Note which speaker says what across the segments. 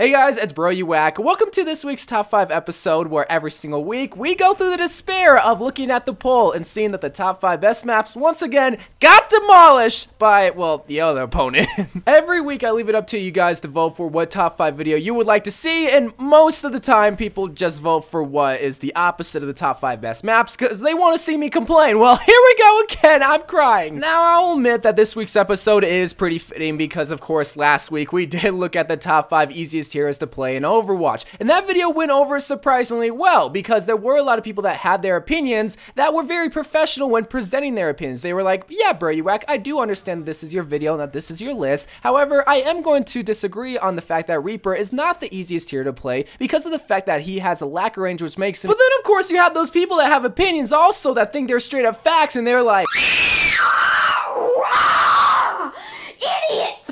Speaker 1: Hey guys, it's Bro You Wack. Welcome to this week's top 5 episode where every single week we go through the despair of looking at the poll and seeing that the top 5 best maps once again got demolished by, well, the other opponent. every week I leave it up to you guys to vote for what top 5 video you would like to see and most of the time people just vote for what is the opposite of the top 5 best maps because they want to see me complain. Well, here we go again, I'm crying. Now I'll admit that this week's episode is pretty fitting because of course last week we did look at the top 5 easiest heroes to play in Overwatch. And that video went over surprisingly well because there were a lot of people that had their opinions that were very professional when presenting their opinions. They were like, yeah, bro, you whack, I do understand this is your video and that this is your list. However, I am going to disagree on the fact that Reaper is not the easiest hero to play because of the fact that he has a lack of range, which makes him. But then, of course, you have those people that have opinions also that think they're straight up facts and they're like,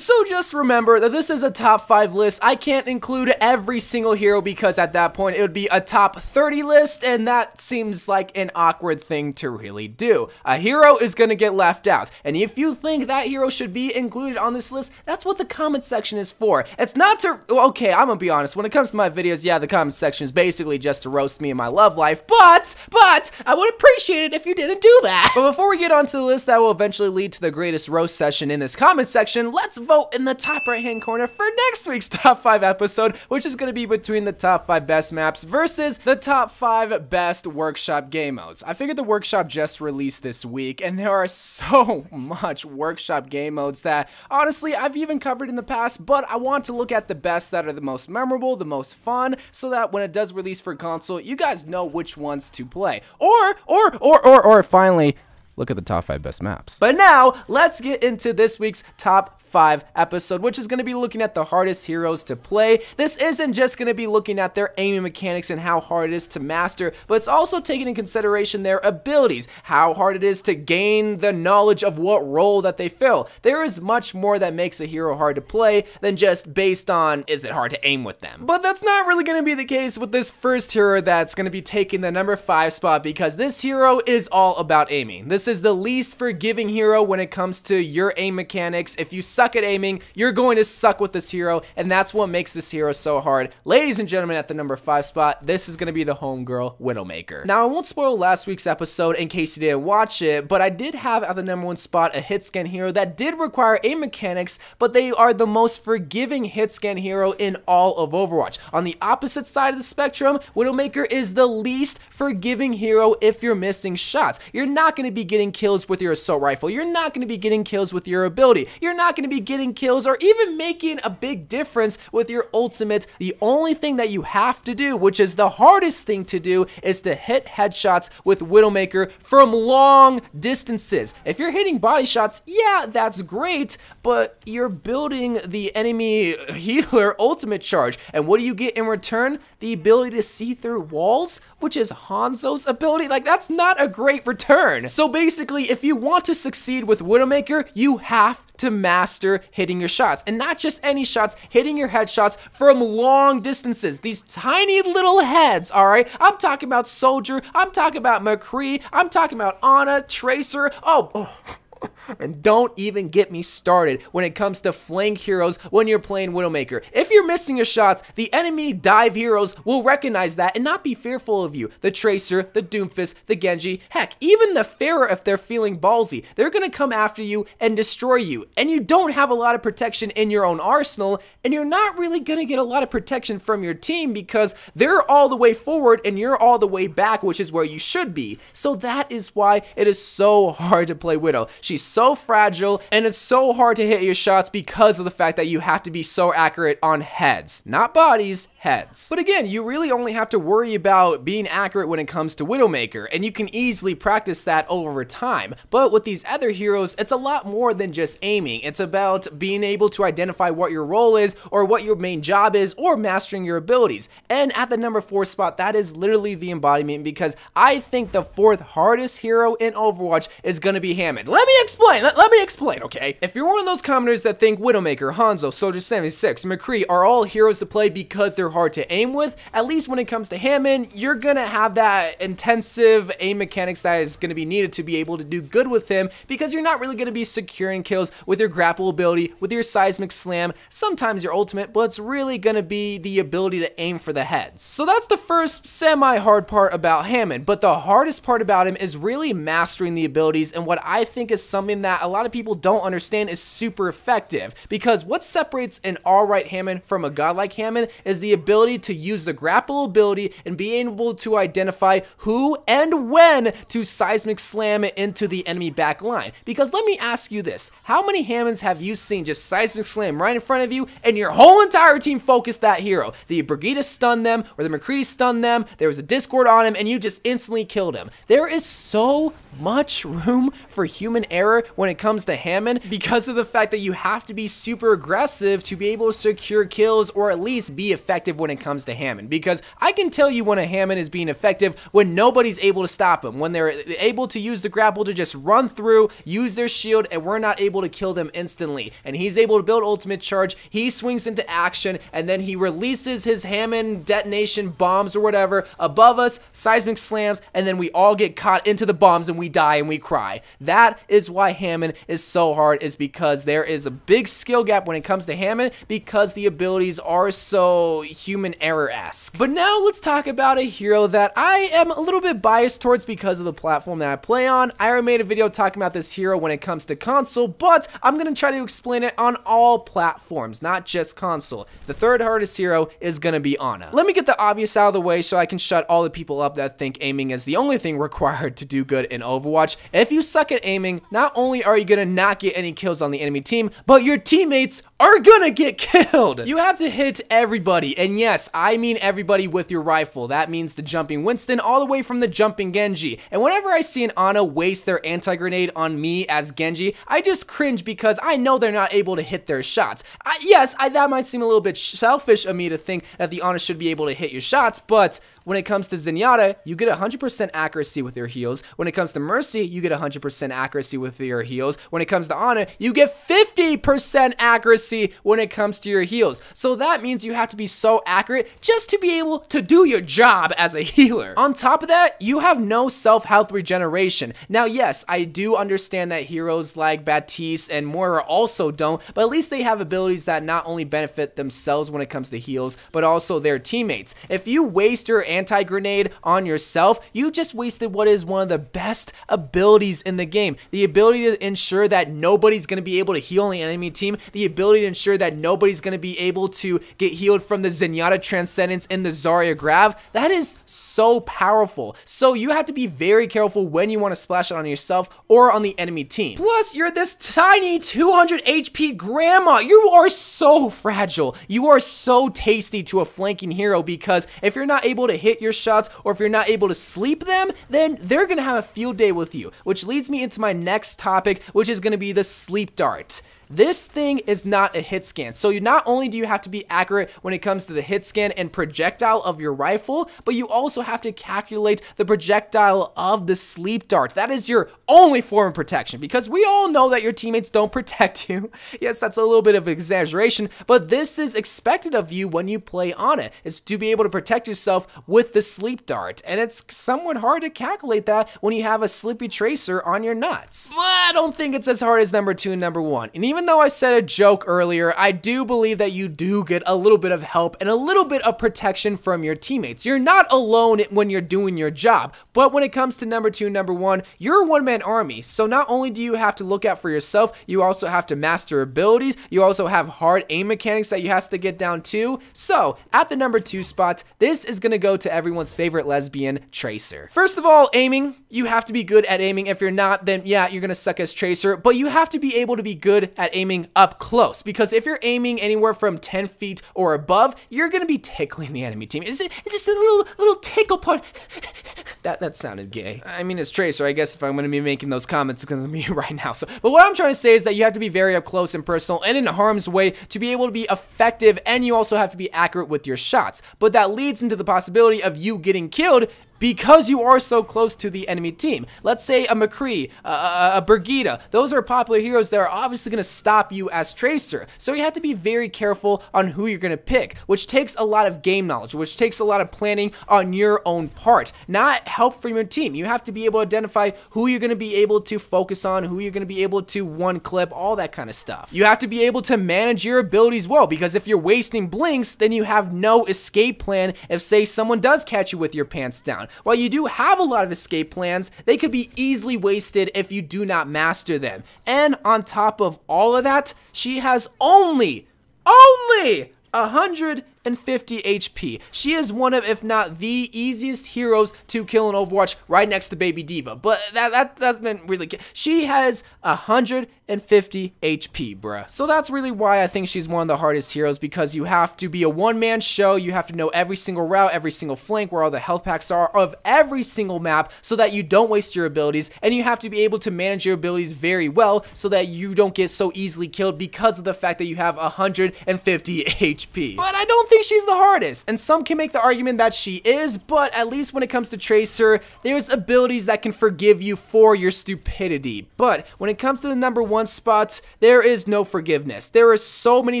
Speaker 1: So just remember that this is a top 5 list. I can't include every single hero because at that point it would be a top 30 list and that seems like an awkward thing to really do. A hero is going to get left out. And if you think that hero should be included on this list, that's what the comment section is for. It's not to, okay, I'm going to be honest. When it comes to my videos, yeah, the comment section is basically just to roast me and my love life. But, but, I would appreciate it if you didn't do that. But before we get onto the list that will eventually lead to the greatest roast session in this comment section, let's vote vote in the top right hand corner for next week's top 5 episode, which is going to be between the top 5 best maps versus the top 5 best workshop game modes. I figured the workshop just released this week, and there are so much workshop game modes that honestly I've even covered in the past, but I want to look at the best that are the most memorable, the most fun, so that when it does release for console, you guys know which ones to play. Or, or, or, or, or finally, look at the top 5 best maps. But now, let's get into this week's top 5 episode, which is going to be looking at the hardest heroes to play. This isn't just going to be looking at their aiming mechanics and how hard it is to master, but it's also taking in consideration their abilities, how hard it is to gain the knowledge of what role that they fill. There is much more that makes a hero hard to play than just based on is it hard to aim with them. But that's not really going to be the case with this first hero that's going to be taking the number 5 spot because this hero is all about aiming. This is the least forgiving hero when it comes to your aim mechanics. If you suck at aiming, you're going to suck with this hero, and that's what makes this hero so hard. Ladies and gentlemen, at the number 5 spot, this is going to be the homegirl Widowmaker. Now, I won't spoil last week's episode in case you didn't watch it, but I did have at the number 1 spot a hit scan hero that did require aim mechanics, but they are the most forgiving hit scan hero in all of Overwatch. On the opposite side of the spectrum, Widowmaker is the least forgiving hero if you're missing shots. You're not going to be getting kills with your assault rifle. You're not going to be getting kills with your ability. You're not going to be getting kills or even making a big difference with your ultimate. The only thing that you have to do, which is the hardest thing to do, is to hit headshots with Widowmaker from long distances. If you're hitting body shots, yeah, that's great, but you're building the enemy healer ultimate charge. And what do you get in return? The ability to see through walls, which is Hanzo's ability. Like, that's not a great return. So basically, if you want to succeed with Widowmaker, you have to master hitting your shots. And not just any shots, hitting your headshots from long distances. These tiny little heads, all right? I'm talking about Soldier, I'm talking about McCree, I'm talking about Ana, Tracer. Oh, oh and don't even get me started when it comes to flank heroes when you're playing Widowmaker. If you're missing your shots, the enemy dive heroes will recognize that and not be fearful of you. The Tracer, the Doomfist, the Genji, heck, even the Pharah if they're feeling ballsy. They're gonna come after you and destroy you. And you don't have a lot of protection in your own arsenal, and you're not really gonna get a lot of protection from your team because they're all the way forward and you're all the way back, which is where you should be. So that is why it is so hard to play Widow. She's so fragile, and it's so hard to hit your shots because of the fact that you have to be so accurate on heads. Not bodies, heads. But again, you really only have to worry about being accurate when it comes to Widowmaker, and you can easily practice that over time. But with these other heroes, it's a lot more than just aiming. It's about being able to identify what your role is, or what your main job is, or mastering your abilities. And at the number 4 spot, that is literally the embodiment because I think the fourth hardest hero in Overwatch is going to be Hammond. Let me explain explain. Let, let me explain, okay? If you're one of those commenters that think Widowmaker, Hanzo, Soldier 76, McCree are all heroes to play because they're hard to aim with, at least when it comes to Hammond, you're gonna have that intensive aim mechanics that is gonna be needed to be able to do good with him because you're not really gonna be securing kills with your grapple ability, with your seismic slam, sometimes your ultimate, but it's really gonna be the ability to aim for the heads. So that's the first semi-hard part about Hammond, but the hardest part about him is really mastering the abilities and what I think is something that a lot of people don't understand is super effective because what separates an alright Hammond from a godlike Hammond is the ability to use the grapple ability and be able to identify who and when to seismic slam into the enemy back line. Because let me ask you this, how many Hammonds have you seen just seismic slam right in front of you and your whole entire team focused that hero? The Brigitte stunned them or the McCree stunned them, there was a Discord on him and you just instantly killed him. There is so much room for human error when it comes to Hammond because of the fact that you have to be super aggressive to be able to secure kills or at least be effective when it comes to Hammond. Because I can tell you when a Hammond is being effective when nobody's able to stop him, when they're able to use the grapple to just run through, use their shield, and we're not able to kill them instantly. And he's able to build ultimate charge, he swings into action, and then he releases his Hammond detonation bombs or whatever above us, seismic slams, and then we all get caught into the bombs and we die and we cry. That is why Hammond is so hard is because there is a big skill gap when it comes to Hammond because the abilities are so human error-esque. But now let's talk about a hero that I am a little bit biased towards because of the platform that I play on. I already made a video talking about this hero when it comes to console, but I'm going to try to explain it on all platforms, not just console. The third hardest hero is going to be Ana. Let me get the obvious out of the way so I can shut all the people up that think aiming is the only thing required to do good in Overwatch. If you suck at aiming, not only are you to not get any kills on the enemy team, but your teammates are gonna get killed. You have to hit everybody, and yes, I mean everybody with your rifle. That means the jumping Winston all the way from the jumping Genji. And whenever I see an Ana waste their anti-grenade on me as Genji, I just cringe because I know they're not able to hit their shots. I, yes, I, that might seem a little bit selfish of me to think that the Ana should be able to hit your shots, but when it comes to Zenyatta, you get 100% accuracy with your heals. When it comes to Mercy, you get 100% accuracy with your heals. When it comes to Ana, you get 50% accuracy when it comes to your heals. So that means you have to be so accurate just to be able to do your job as a healer. On top of that, you have no self-health regeneration. Now, yes, I do understand that heroes like Baptiste and Moira also don't, but at least they have abilities that not only benefit themselves when it comes to heals, but also their teammates. If you waste your anti-grenade on yourself, you just wasted what is one of the best abilities in the game. The ability to ensure that nobody's going to be able to heal the enemy team, the ability to ensure that nobody's going to be able to get healed from the Zenyatta Transcendence in the Zarya Grav, that is so powerful. So you have to be very careful when you want to splash it on yourself or on the enemy team. Plus, you're this tiny 200 HP grandma. You are so fragile. You are so tasty to a flanking hero because if you're not able to hit your shots or if you're not able to sleep them, then they're going to have a field day with you, which leads me into my next topic, which is going to be the sleep dart. This thing is not a hit scan. So you not only do you have to be accurate when it comes to the hit scan and projectile of your rifle, but you also have to calculate the projectile of the sleep dart. That is your only form of protection because we all know that your teammates don't protect you. yes, that's a little bit of exaggeration, but this is expected of you when you play Ana, it is to be able to protect yourself with the sleep dart. And it's somewhat hard to calculate that when you have a sleepy tracer on your nuts. But I don't think it's as hard as number two and number one. And even even though I said a joke earlier, I do believe that you do get a little bit of help and a little bit of protection from your teammates. You're not alone when you're doing your job, but when it comes to number two, number one, you're a one-man army. So not only do you have to look out for yourself, you also have to master abilities. You also have hard aim mechanics that you have to get down too. So at the number two spot, this is gonna go to everyone's favorite lesbian, Tracer. First of all, aiming. You have to be good at aiming. If you're not, then yeah, you're gonna suck as Tracer, but you have to be able to be good at at aiming up close because if you're aiming anywhere from 10 feet or above, you're gonna be tickling the enemy team. It's, it's just a little little tickle part. that that sounded gay. I mean, it's Tracer. I guess if I'm gonna be making those comments, it's gonna be right now. So, but what I'm trying to say is that you have to be very up close and personal and in harm's way to be able to be effective, and you also have to be accurate with your shots. But that leads into the possibility of you getting killed because you are so close to the enemy team. Let's say a McCree, a, a, a Brigitte. Those are popular heroes that are obviously going to stop you as Tracer. So you have to be very careful on who you're going to pick, which takes a lot of game knowledge, which takes a lot of planning on your own part, not help from your team. You have to be able to identify who you're going to be able to focus on, who you're going to be able to one clip, all that kind of stuff. You have to be able to manage your abilities well, because if you're wasting blinks, then you have no escape plan if, say, someone does catch you with your pants down. While you do have a lot of escape plans, they could be easily wasted if you do not master them. And on top of all of that, she has only, only 100 and 50 HP. She is one of, if not the easiest heroes to kill in Overwatch, right next to Baby D.Va. But that, that, that's been really good. She has 150 HP, bruh. So that's really why I think she's one of the hardest heroes, because you have to be a one-man show, you have to know every single route, every single flank, where all the health packs are of every single map, so that you don't waste your abilities, and you have to be able to manage your abilities very well, so that you don't get so easily killed because of the fact that you have 150 HP. But I don't think think she's the hardest, and some can make the argument that she is, but at least when it comes to Tracer, there's abilities that can forgive you for your stupidity. But when it comes to the number one spot, there is no forgiveness. There are so many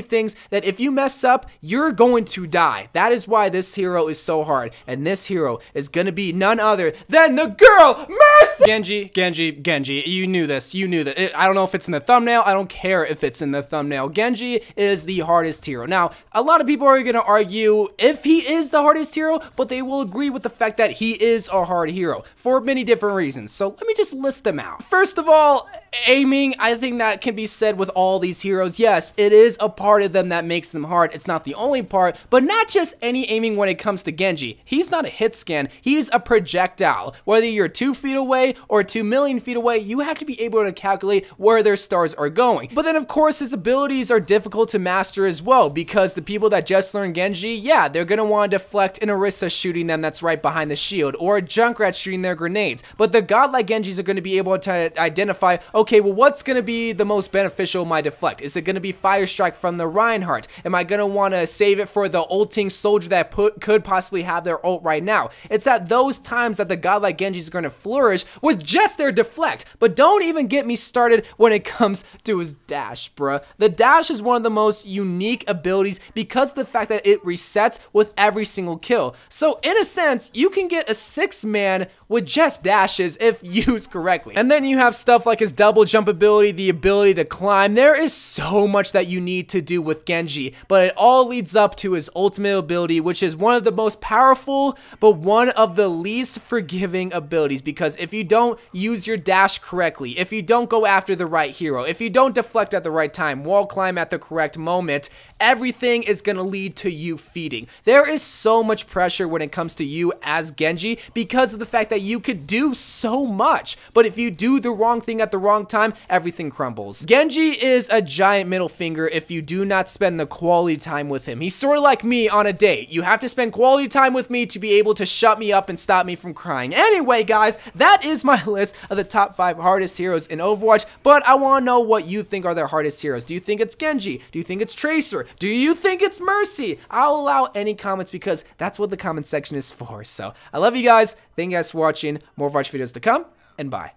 Speaker 1: things that if you mess up, you're going to die. That is why this hero is so hard, and this hero is gonna be none other than the girl, Mercy! Genji, Genji, Genji, you knew this, you knew that. I don't know if it's in the thumbnail, I don't care if it's in the thumbnail. Genji is the hardest hero. Now, a lot of people are gonna argue if he is the hardest hero, but they will agree with the fact that he is a hard hero for many different reasons. So let me just list them out. First of all, aiming, I think that can be said with all these heroes. Yes, it is a part of them that makes them hard. It's not the only part, but not just any aiming when it comes to Genji. He's not a hit scan, he's a projectile. Whether you're two feet away or two million feet away, you have to be able to calculate where their stars are going. But then of course his abilities are difficult to master as well because the people that just learn Genji, yeah, they're gonna want to deflect an Orisa shooting them that's right behind the shield or a Junkrat shooting their grenades. But the godlike Genjis are gonna be able to identify, okay, well, what's to be the most beneficial my deflect? Is it to be Fire Strike from the Reinhardt? Am I want to save it for the ulting soldier that put, could possibly have their ult right now? It's at those times that the godlike Genji is going to flourish with just their deflect. But don't even get me started when it comes to his dash, bruh. The dash is one of the most unique abilities because of the fact that it resets with every single kill. So in a sense, you can get a six man with just dashes if used correctly. And then you have stuff like his double jump ability, the ability to climb. There is so much that you need to do with Genji, but it all leads up to his ultimate ability, which is one of the most powerful, but one of the least forgiving abilities, because if you don't use your dash correctly, if you don't go after the right hero, if you don't deflect at the right time, wall climb at the correct moment, everything is going to lead to you feeding. There is so much pressure when it comes to you as Genji because of the fact that that you could do so much. But if you do the wrong thing at the wrong time, everything crumbles. Genji is a giant middle finger if you do not spend the quality time with him. He's sort of like me on a date. You have to spend quality time with me to be able to shut me up and stop me from crying. Anyway, guys, that is my list of the top five hardest heroes in Overwatch, but I want to know what you think are their hardest heroes. Do you think it's Genji? Do you think it's Tracer? Do you think it's Mercy? I'll allow any comments because that's what the comment section is for. So I love you guys. Thank you guys for watching. More Overwatch videos to come, and bye.